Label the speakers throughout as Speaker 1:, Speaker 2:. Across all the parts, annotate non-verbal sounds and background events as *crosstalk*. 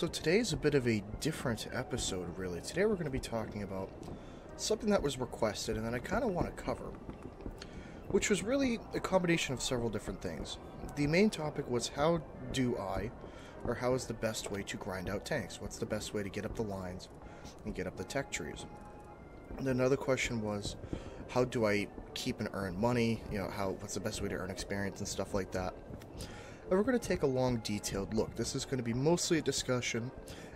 Speaker 1: So today is a bit of a different episode, really. Today we're going to be talking about something that was requested and that I kind of want to cover, which was really a combination of several different things. The main topic was how do I, or how is the best way to grind out tanks? What's the best way to get up the lines and get up the tech trees? And another question was how do I keep and earn money? You know, how what's the best way to earn experience and stuff like that. And we're going to take a long, detailed look. This is going to be mostly a discussion,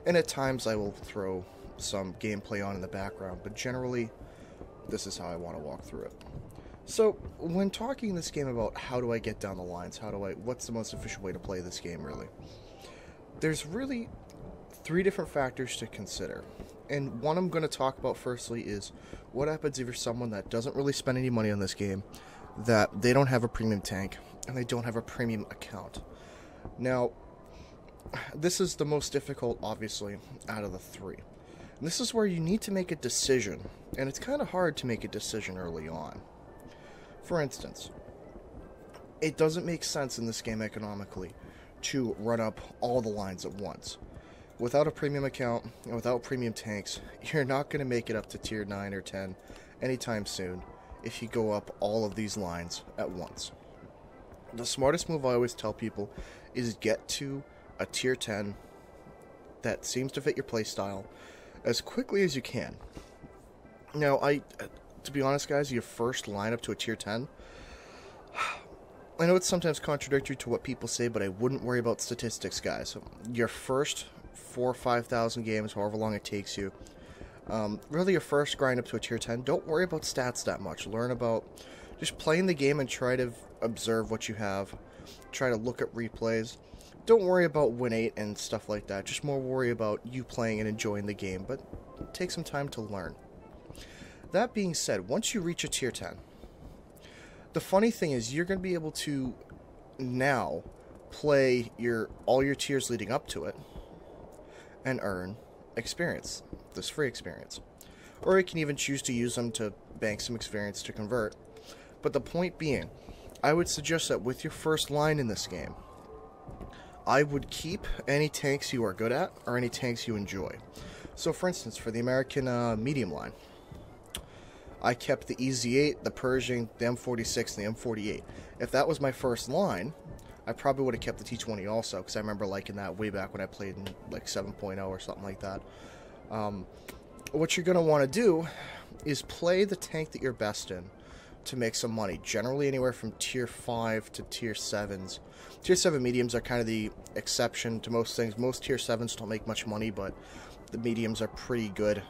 Speaker 1: and at times I will throw some gameplay on in the background, but generally, this is how I want to walk through it. So, when talking this game about how do I get down the lines, how do I, what's the most efficient way to play this game, really? There's really three different factors to consider. And one I'm going to talk about firstly is what happens if you're someone that doesn't really spend any money on this game, that they don't have a premium tank, and they don't have a premium account. Now, this is the most difficult, obviously, out of the three. And this is where you need to make a decision, and it's kind of hard to make a decision early on. For instance, it doesn't make sense in this game economically to run up all the lines at once. Without a premium account and without premium tanks, *laughs* you're not going to make it up to tier 9 or 10 anytime soon if you go up all of these lines at once. The smartest move I always tell people is get to a tier 10 that seems to fit your playstyle as quickly as you can. Now, I, to be honest, guys, your first line up to a tier 10, *sighs* I know it's sometimes contradictory to what people say, but I wouldn't worry about statistics, guys. Your first four or five thousand games, however long it takes you, um, really your first grind up to a tier 10, don't worry about stats that much. Learn about just playing the game and try to observe what you have. Try to look at replays. Don't worry about win 8 and stuff like that. Just more worry about you playing and enjoying the game, but take some time to learn. That being said, once you reach a tier 10, the funny thing is you're going to be able to now play your all your tiers leading up to it and earn experience, this free experience. Or you can even choose to use them to bank some experience to convert. But the point being, I would suggest that with your first line in this game, I would keep any tanks you are good at or any tanks you enjoy. So, for instance, for the American uh, medium line, I kept the EZ8, the Pershing, the M46, and the M48. If that was my first line, I probably would have kept the T20 also, because I remember liking that way back when I played in like 7.0 or something like that. Um, what you're going to want to do is play the tank that you're best in to make some money. Generally, anywhere from tier 5 to tier 7s. Tier 7 mediums are kind of the exception to most things. Most tier 7s don't make much money, but the mediums are pretty good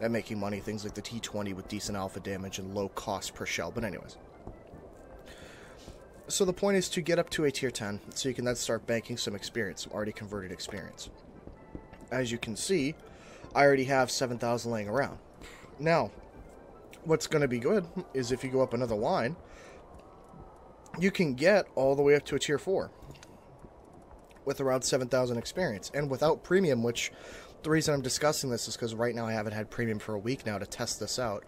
Speaker 1: at making money. Things like the T20 with decent alpha damage and low cost per shell. But, anyways. So, the point is to get up to a tier 10 so you can then start banking some experience, some already converted experience. As you can see, I already have 7,000 laying around. Now, what's going to be good is if you go up another line, you can get all the way up to a tier 4 with around 7,000 experience. And without premium, which the reason I'm discussing this is because right now I haven't had premium for a week now to test this out.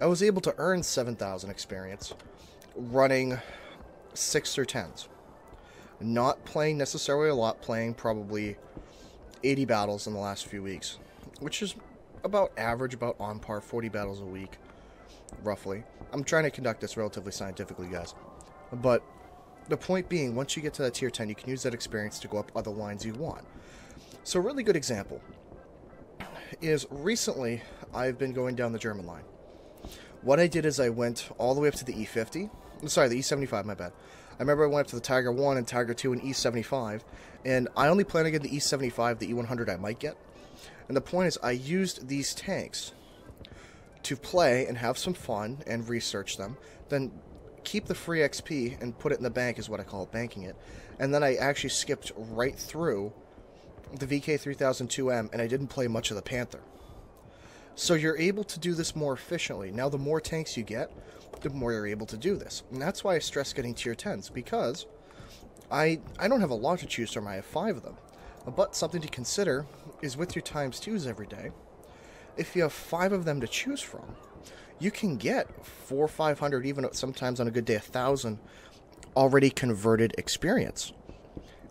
Speaker 1: I was able to earn 7,000 experience running 6 or 10s. Not playing necessarily a lot, playing probably 80 battles in the last few weeks, which is about average, about on par, 40 battles a week, roughly. I'm trying to conduct this relatively scientifically, guys. But the point being, once you get to that tier 10, you can use that experience to go up other lines you want. So, a really good example is recently I've been going down the German line. What I did is I went all the way up to the E50. Sorry, the E75, my bad. I remember I went up to the Tiger 1 and Tiger 2 and E75, and I only plan to get the E75, the E100 I might get. And the point is, I used these tanks to play and have some fun and research them, then keep the free XP and put it in the bank, is what I call banking it. And then I actually skipped right through the VK3002M and I didn't play much of the Panther. So you're able to do this more efficiently. Now, the more tanks you get, the more you're able to do this. And that's why I stress getting tier 10s, because I, I don't have a lot to choose from, I have five of them. But something to consider is with your times twos every day, if you have five of them to choose from, you can get four five hundred, even sometimes on a good day, a thousand already converted experience.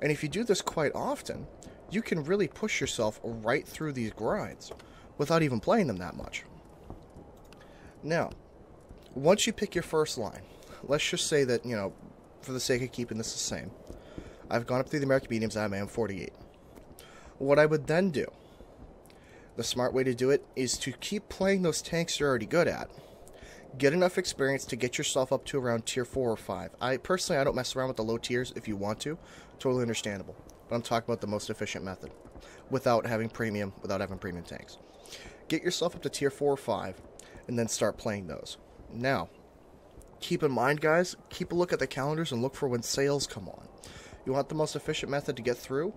Speaker 1: And if you do this quite often, you can really push yourself right through these grinds without even playing them that much. Now, once you pick your first line, let's just say that, you know, for the sake of keeping this the same, I've gone up through the American mediums, I'm M48. What I would then do, the smart way to do it, is to keep playing those tanks you're already good at. Get enough experience to get yourself up to around tier 4 or 5. I personally I don't mess around with the low tiers if you want to. Totally understandable. But I'm talking about the most efficient method. Without having premium, without having premium tanks. Get yourself up to tier 4 or 5, and then start playing those. Now, keep in mind, guys, keep a look at the calendars and look for when sales come on. You want the most efficient method to get through?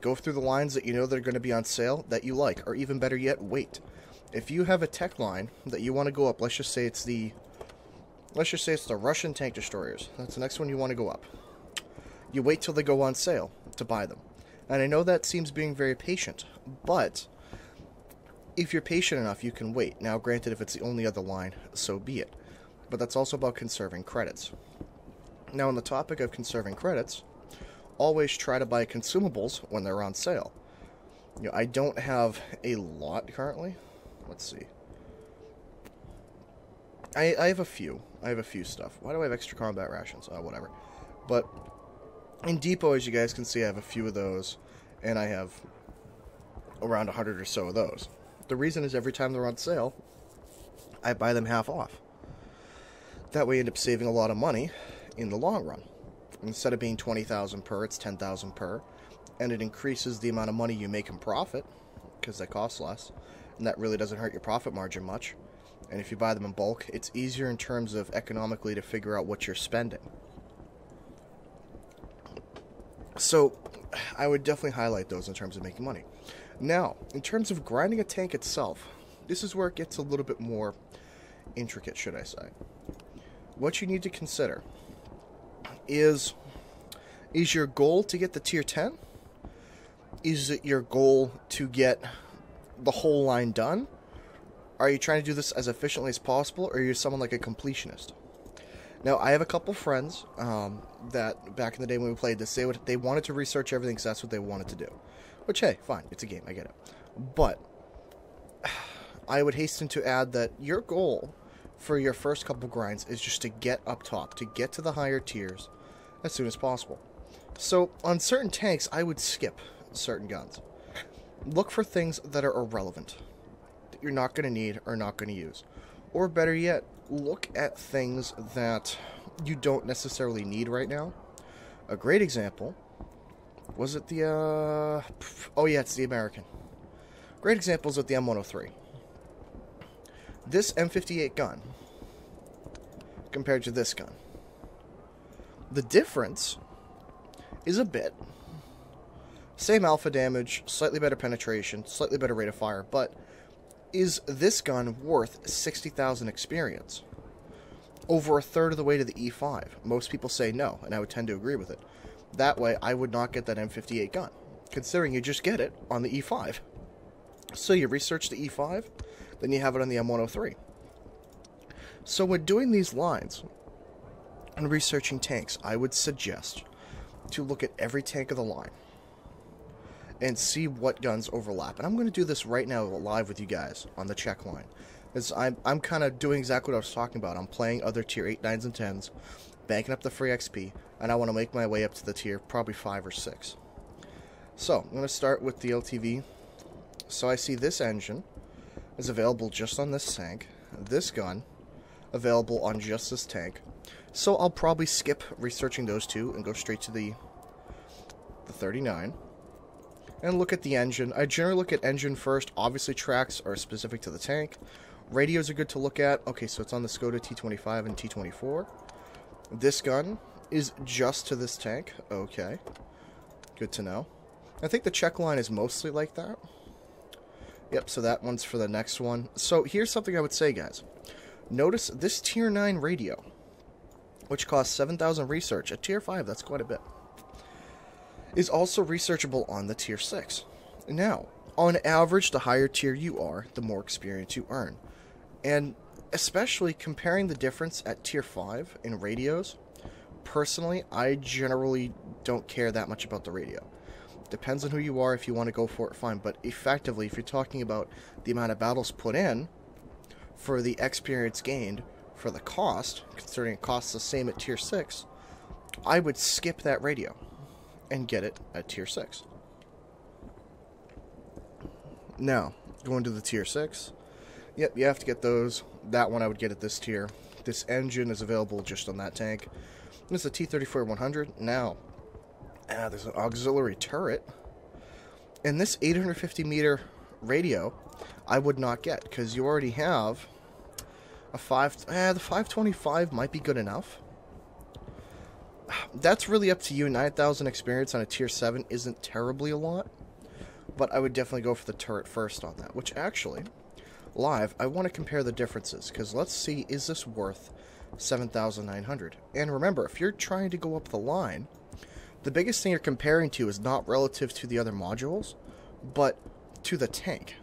Speaker 1: Go through the lines that you know that are going to be on sale that you like, or even better yet, wait. If you have a tech line that you want to go up, let's just say it's the let's just say it's the Russian tank destroyers. That's the next one you want to go up. You wait till they go on sale to buy them. And I know that seems being very patient, but if you're patient enough, you can wait. Now, granted, if it's the only other line, so be it. But that's also about conserving credits. Now, on the topic of conserving credits, always try to buy consumables when they're on sale. You know, I don't have a lot currently. Let's see. I, I have a few. I have a few stuff. Why do I have extra combat rations? Oh, whatever. But in Depot, as you guys can see, I have a few of those, and I have around 100 or so of those. The reason is every time they're on sale, I buy them half off. That way, I end up saving a lot of money in the long run. Instead of being 20,000 per, it's 10,000 per, and it increases the amount of money you make in profit because they cost less, and that really doesn't hurt your profit margin much. And if you buy them in bulk, it's easier in terms of economically to figure out what you're spending. So, I would definitely highlight those in terms of making money. Now, in terms of grinding a tank itself, this is where it gets a little bit more intricate, should I say. What you need to consider is is your goal to get the tier 10? Is it your goal to get the whole line done? Are you trying to do this as efficiently as possible, or are you someone like a completionist? Now, I have a couple friends um, that back in the day when we played this, they would they wanted to research everything because that's what they wanted to do. Which, hey, fine, it's a game, I get it. But *sighs* I would hasten to add that your goal for your first couple grinds is just to get up top, to get to the higher tiers as soon as possible. So, on certain tanks, I would skip certain guns. Look for things that are irrelevant, that you're not going to need or not going to use. Or better yet, look at things that you don't necessarily need right now. A great example was it the uh oh yeah, it's the American. Great examples with the M103. This M58 gun compared to this gun. The difference is a bit. Same alpha damage, slightly better penetration, slightly better rate of fire, but is this gun worth 60,000 experience? Over a third of the way to the E5. Most people say no, and I would tend to agree with it. That way, I would not get that M58 gun, considering you just get it on the E5. So you research the E5, then you have it on the M103. So when doing these lines and researching tanks, I would suggest to look at every tank of the line and see what guns overlap. And I'm going to do this right now live with you guys on the Czech line. As I'm, I'm kind of doing exactly what I was talking about. I'm playing other tier 8, 9s, and 10s, banking up the free XP, and I want to make my way up to the tier probably 5 or 6. So, I'm going to start with the LTV. So I see this engine is available just on this tank. This gun available on just this tank. So I'll probably skip researching those two and go straight to the the 39 and look at the engine. I generally look at engine first. Obviously, tracks are specific to the tank. Radios are good to look at. Okay, so it's on the Skoda T25 and T24. This gun is just to this tank. Okay. Good to know. I think the Czech line is mostly like that. Yep, so that one's for the next one. So here's something I would say, guys. Notice this Tier 9 radio, which costs 7,000 research. At Tier 5, that's quite a bit is also researchable on the tier 6. Now, on average, the higher tier you are, the more experience you earn. And especially comparing the difference at tier 5 in radios, personally, I generally don't care that much about the radio. Depends on who you are. If you want to go for it, fine. But effectively, if you're talking about the amount of battles put in for the experience gained for the cost, considering it costs the same at tier 6, I would skip that radio and get it at tier 6. Now, going to the tier 6. Yep, you have to get those. That one I would get at this tier. This engine is available just on that tank. This is a T-34-100. Now, ah, there's an auxiliary turret. And this 850 meter radio, I would not get because you already have a five. Eh, the 525 might be good enough. That's really up to you. 9,000 experience on a tier 7 isn't terribly a lot. But I would definitely go for the turret first on that. Which actually, live, I want to compare the differences. Because let's see, is this worth 7,900? And remember, if you're trying to go up the line, the biggest thing you're comparing to is not relative to the other modules, but to the tank.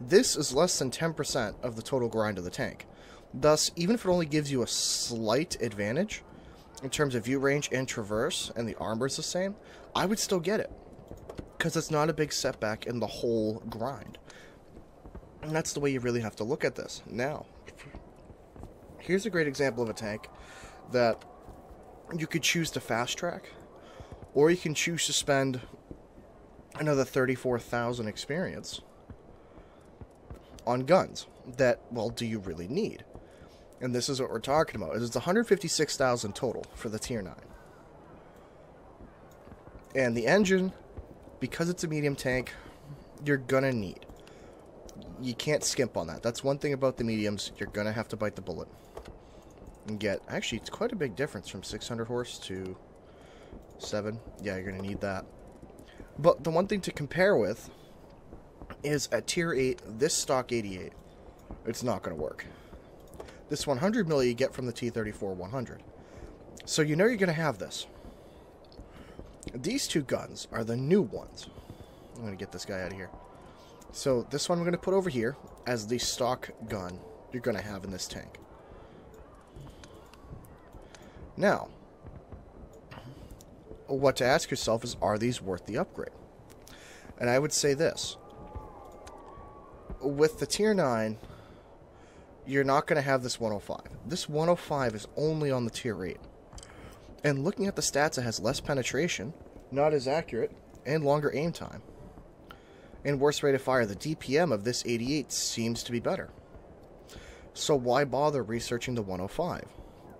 Speaker 1: This is less than 10% of the total grind of the tank. Thus, even if it only gives you a slight advantage in terms of view range and traverse, and the armor is the same, I would still get it. Because it's not a big setback in the whole grind. And that's the way you really have to look at this. Now, here's a great example of a tank that you could choose to fast track, or you can choose to spend another 34,000 experience on guns that, well, do you really need? And this is what we're talking about. It's 156,000 total for the tier 9. And the engine, because it's a medium tank, you're gonna need. You can't skimp on that. That's one thing about the mediums. You're gonna have to bite the bullet. And get, actually, it's quite a big difference from 600 horse to 7. Yeah, you're gonna need that. But the one thing to compare with is at tier 8, this stock 88. It's not gonna work. This 100 mil you get from the T-34-100. So you know you're going to have this. These two guns are the new ones. I'm going to get this guy out of here. So this one I'm going to put over here as the stock gun you're going to have in this tank. Now, what to ask yourself is, are these worth the upgrade? And I would say this. With the Tier 9, you're not going to have this 105. This 105 is only on the tier 8. And looking at the stats, it has less penetration, not as accurate, and longer aim time. And worse rate of fire, the DPM of this 88 seems to be better. So why bother researching the 105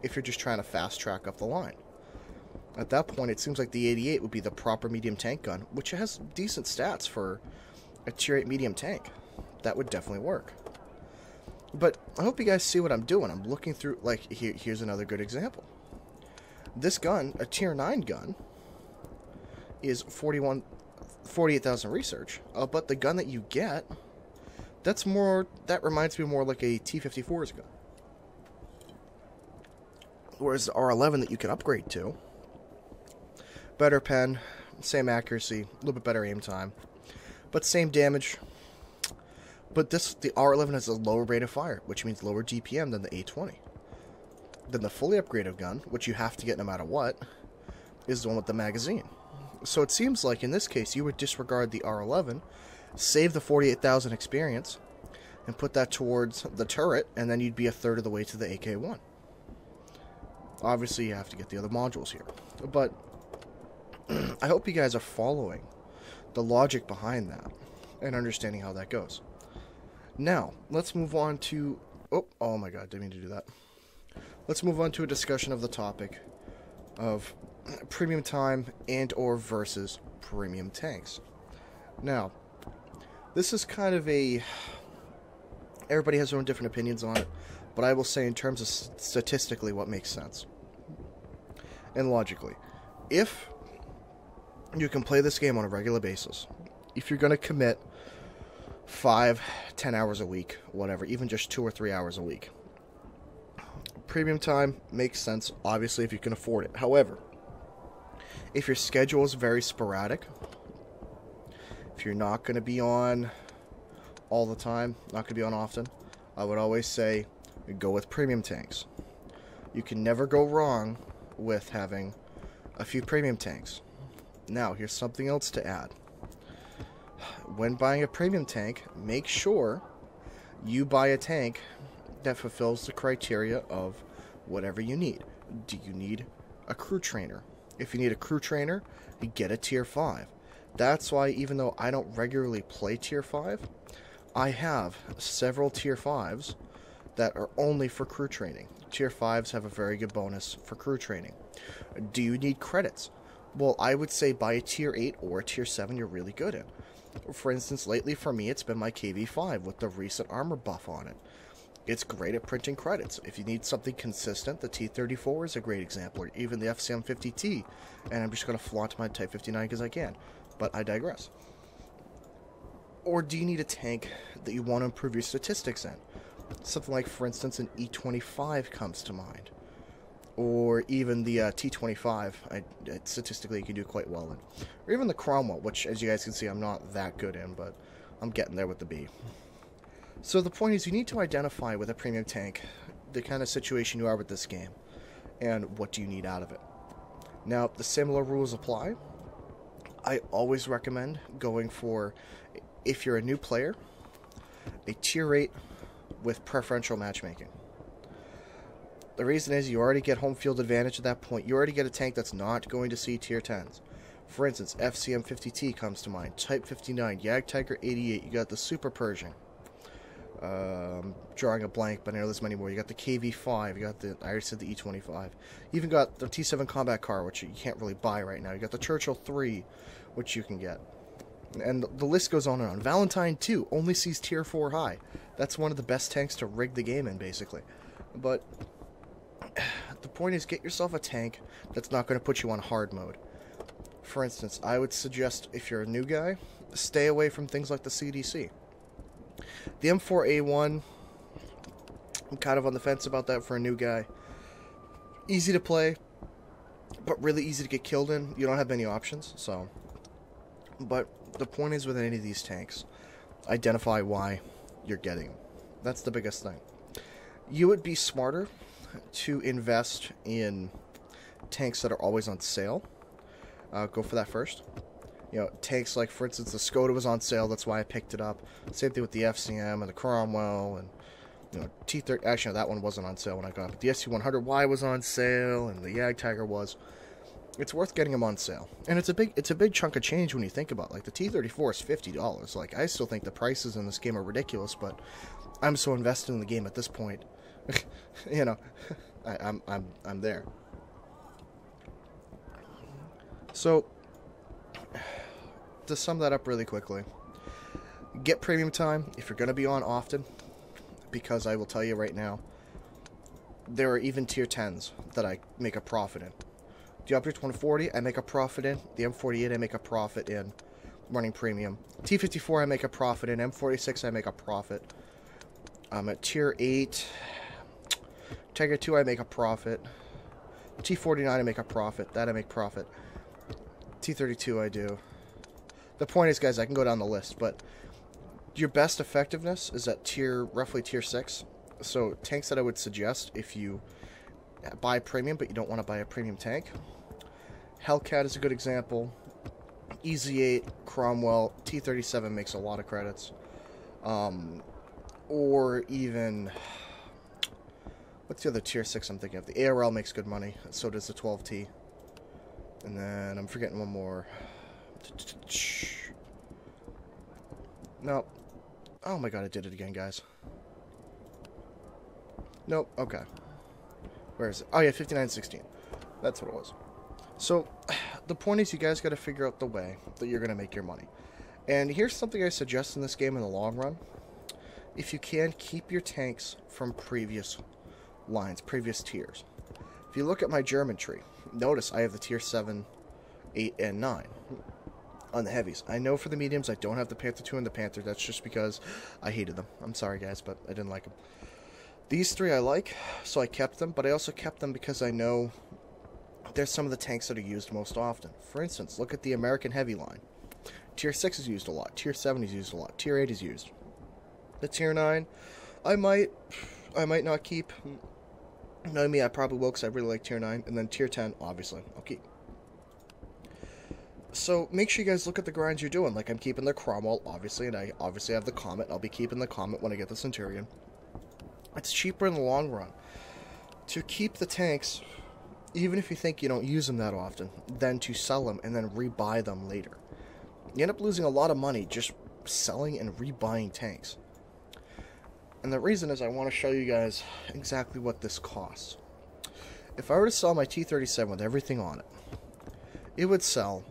Speaker 1: if you're just trying to fast track up the line? At that point, it seems like the 88 would be the proper medium tank gun, which has decent stats for a tier 8 medium tank. That would definitely work. But I hope you guys see what I'm doing. I'm looking through, like, here, here's another good example. This gun, a tier 9 gun, is 41, 48,000 research. Uh, but the gun that you get, that's more, that reminds me more like a T-54's gun. Whereas the R11 that you can upgrade to, better pen, same accuracy, a little bit better aim time, but same damage, but this the R11 has a lower rate of fire, which means lower DPM than the A20. Then the fully upgraded gun, which you have to get no matter what, is the one with the magazine. So it seems like in this case you would disregard the R11, save the 48,000 experience, and put that towards the turret, and then you'd be a third of the way to the AK-1. Obviously, you have to get the other modules here. But *clears throat* I hope you guys are following the logic behind that and understanding how that goes. Now, let's move on to. Oh, oh my god, didn't mean to do that. Let's move on to a discussion of the topic of *clears throat* premium time and or versus premium tanks. Now, this is kind of a *sighs* everybody has their own different opinions on it, but I will say in terms of statistically what makes sense. And logically, if you can play this game on a regular basis, if you're going to commit five, ten hours a week, whatever, even just two or three hours a week. Premium time makes sense, obviously, if you can afford it. However, if your schedule is very sporadic, if you're not going to be on all the time, not going to be on often, I would always say go with premium tanks. You can never go wrong with having a few premium tanks. Now, here's something else to add. When buying a premium tank, make sure you buy a tank that fulfills the criteria of whatever you need. Do you need a crew trainer? If you need a crew trainer, you get a tier 5. That's why, even though I don't regularly play tier 5, I have several tier 5s that are only for crew training. Tier 5s have a very good bonus for crew training. Do you need credits? Well, I would say buy a tier 8 or a tier 7 you're really good in. For instance, lately for me, it's been my KV5 with the recent armor buff on it. It's great at printing credits. If you need something consistent, the T34 is a great example, or even the FCM50T. And I'm just going to flaunt my Type 59 because I can. But I digress. Or do you need a tank that you want to improve your statistics in? Something like, for instance, an E25 comes to mind. Or even the uh, T25, I, statistically you can do quite well in. Or even the Cromwell, which, as you guys can see, I'm not that good in, but I'm getting there with the B. So the point is, you need to identify with a premium tank the kind of situation you are with this game, and what do you need out of it. Now, the similar rules apply. I always recommend going for, if you're a new player, a tier 8 with preferential matchmaking. The reason is you already get home field advantage at that point. You already get a tank that's not going to see tier 10s. For instance, FCM 50T comes to mind, Type 59, Jagdtiger 88, you got the Super Pershing. Um, drawing a blank, but I know there's many more. You got the KV5, you got the, I already said the E25. You even got the T7 Combat Car, which you can't really buy right now. You got the Churchill 3, which you can get. And the list goes on and on. Valentine 2 only sees tier 4 high. That's one of the best tanks to rig the game in, basically. But *sighs* the point is, get yourself a tank that's not going to put you on hard mode. For instance, I would suggest if you're a new guy, stay away from things like the CDC. The M4A1, I'm kind of on the fence about that for a new guy. Easy to play, but really easy to get killed in. You don't have many options, so. But the point is with any of these tanks, identify why you're getting them. That's the biggest thing. You would be smarter to invest in tanks that are always on sale. Uh, go for that first. You know, tanks like, for instance, the Skoda was on sale. That's why I picked it up. Same thing with the FCM and the Cromwell and you know T30. Actually, no, that one wasn't on sale when I got it. But the SU-100Y was on sale, and the Yag Jagdtiger was. It's worth getting them on sale, and it's a big it's a big chunk of change when you think about. It. Like the T34 is fifty dollars. Like I still think the prices in this game are ridiculous, but I'm so invested in the game at this point *laughs* you know, *laughs* I, I'm I'm I'm there. So, *sighs* to sum that up really quickly, get premium time if you're going to be on often, because I will tell you right now, there are even tier 10s that I make a profit in. The Object 140, I make a profit in. The M48, I make a profit in running premium. T54, I make a profit in. M46, I make a profit. I'm at tier 8. Tiger 2, I make a profit. T49, I make a profit. That I make profit. T32, I do. The point is, guys, I can go down the list, but your best effectiveness is at tier, roughly tier 6. So, tanks that I would suggest if you buy premium, but you don't want to buy a premium tank. Hellcat is a good example. EZ8, Cromwell, T37 makes a lot of credits. Um, or even What's the other tier 6 I'm thinking of? The ARL makes good money. So does the 12T. And then I'm forgetting one more. No. Oh my god, I did it again, guys. Nope, okay. Where is it? Oh yeah, 5916. That's what it was. So, *sighs* the point is you guys got to figure out the way that you're going to make your money. And here's something I suggest in this game in the long run. If you can, keep your tanks from previous lines, previous tiers. If you look at my German tree, notice I have the tier 7, 8, and 9 on the heavies. I know for the mediums I don't have the Panther 2 and the Panther. That's just because I hated them. I'm sorry, guys, but I didn't like them. These three I like, so I kept them, but I also kept them because I know there's some of the tanks that are used most often. For instance, look at the American Heavy line. Tier 6 is used a lot. Tier 7 is used a lot. Tier 8 is used. The Tier 9, I might... I might not keep. Knowing me, I probably will because I really like tier 9. And then tier 10, obviously, keep. So make sure you guys look at the grinds you're doing. Like I'm keeping the Cromwell, obviously, and I obviously have the Comet. I'll be keeping the Comet when I get the Centurion. It's cheaper in the long run to keep the tanks, even if you think you don't use them that often, than to sell them and then rebuy them later. You end up losing a lot of money just selling and rebuying tanks. And the reason is I want to show you guys exactly what this costs. If I were to sell my T-37 with everything on it, it would sell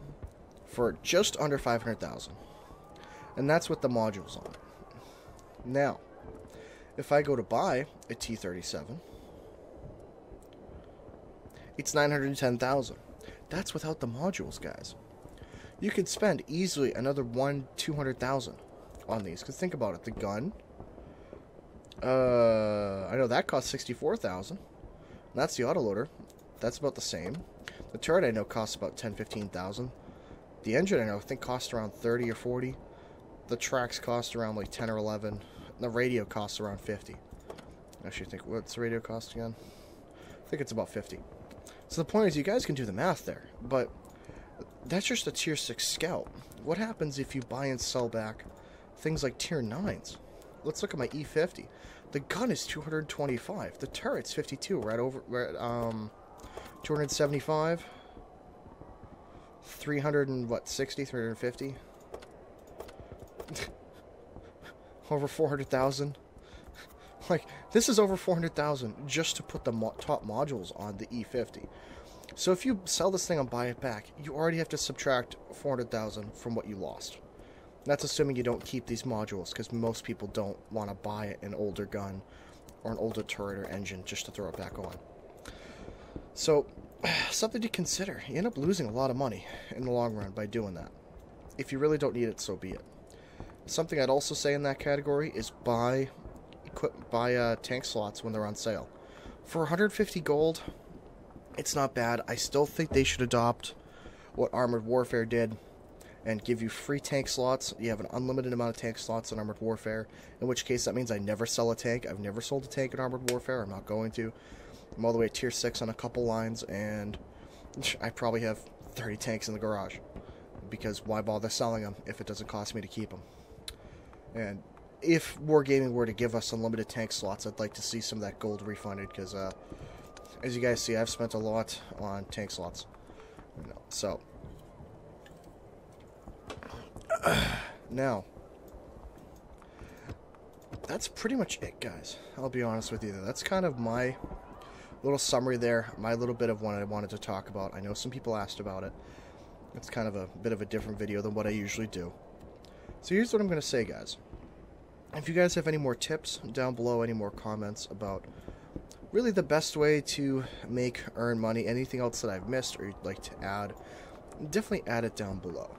Speaker 1: for just under 500,000. And that's with the modules on it. Now, if I go to buy a T-37, it's 910,000. That's without the modules, guys. You could spend easily another one, 200,000 on these. Because think about it, the gun, uh, I know that costs 64,000. That's the autoloader. That's about the same. The turret I know costs about 10, 15,000. The engine I know I think costs around 30 or 40. The tracks cost around like 10 or 11. The radio costs around 50. I think what's the radio cost again? I think it's about 50. So the point is you guys can do the math there, but that's just a tier 6 scout. What happens if you buy and sell back things like tier 9s? Let's look at my E50. The gun is 225. The turret's 52. Right over, um, 275. 300 and what, 60, 350? *laughs* over 400,000. *laughs* Like, this is over 400,000 just to put the mo top modules on the E50. So if you sell this thing and buy it back, you already have to subtract 400,000 from what you lost. That's assuming you don't keep these modules, because most people don't want to buy an older gun or an older turret or engine just to throw it back on. So, *sighs* something to consider. You end up losing a lot of money in the long run by doing that. If you really don't need it, so be it. Something I'd also say in that category is buy equip, buy uh, tank slots when they're on sale. For 150 gold, it's not bad. I still think they should adopt what Armored Warfare did and give you free tank slots. You have an unlimited amount of tank slots in Armored Warfare, in which case that means I never sell a tank. I've never sold a tank in Armored Warfare. I'm not going to. I'm all the way at tier 6 on a couple lines, and *laughs* I probably have 30 tanks in the garage. Because why bother selling them if it doesn't cost me to keep them? And if Wargaming were to give us unlimited tank slots, I'd like to see some of that gold refunded, because, uh, as you guys see, I've spent a lot on tank slots. So, now, that's pretty much it, guys. I'll be honest with you. That's kind of my little summary there, my little bit of what I wanted to talk about. I know some people asked about it. It's kind of a bit of a different video than what I usually do. So here's what I'm going to say, guys. If you guys have any more tips down below, any more comments about really the best way to make, earn money, anything else that I've missed or you'd like to add, definitely add it down below.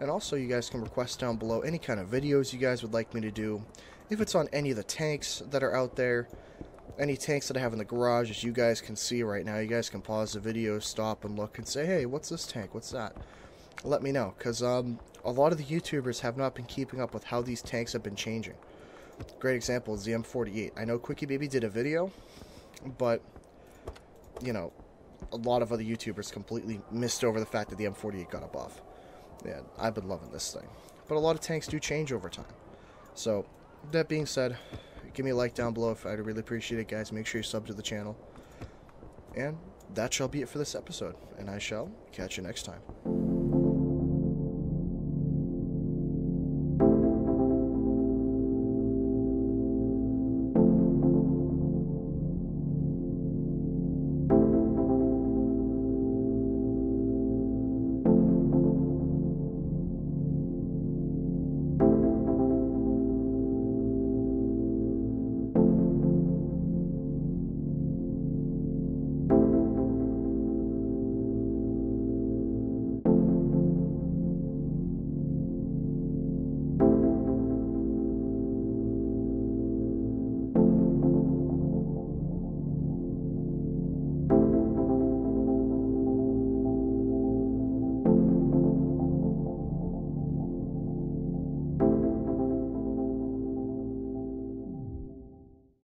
Speaker 1: And also, you guys can request down below any kind of videos you guys would like me to do. If it's on any of the tanks that are out there, any tanks that I have in the garage, as you guys can see right now, you guys can pause the video, stop and look and say, hey, what's this tank? What's that? Let me know, because um, a lot of the YouTubers have not been keeping up with how these tanks have been changing. Great example is the M48. I know QuickyBaby did a video, but, you know, a lot of other YouTubers completely missed over the fact that the M48 got a buff. Yeah, I've been loving this thing. But a lot of tanks do change over time. So, that being said, give me a like down below if I'd really appreciate it, guys. Make sure you sub to the channel. And that shall be it for this episode, and I shall catch you next time.